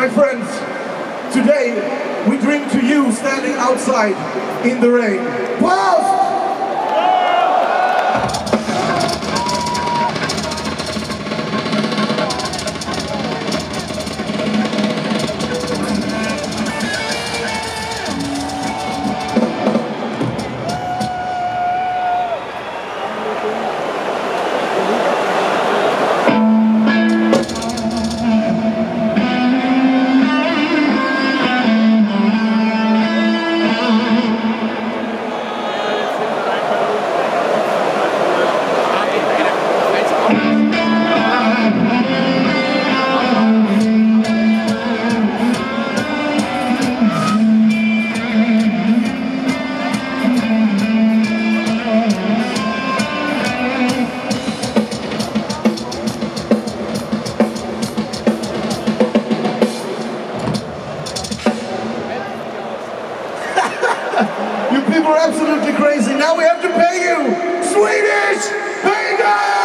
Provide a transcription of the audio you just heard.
my friends, today we drink to you standing outside in the rain. Pause! Absolutely crazy. Now we have to pay you Swedish pagans!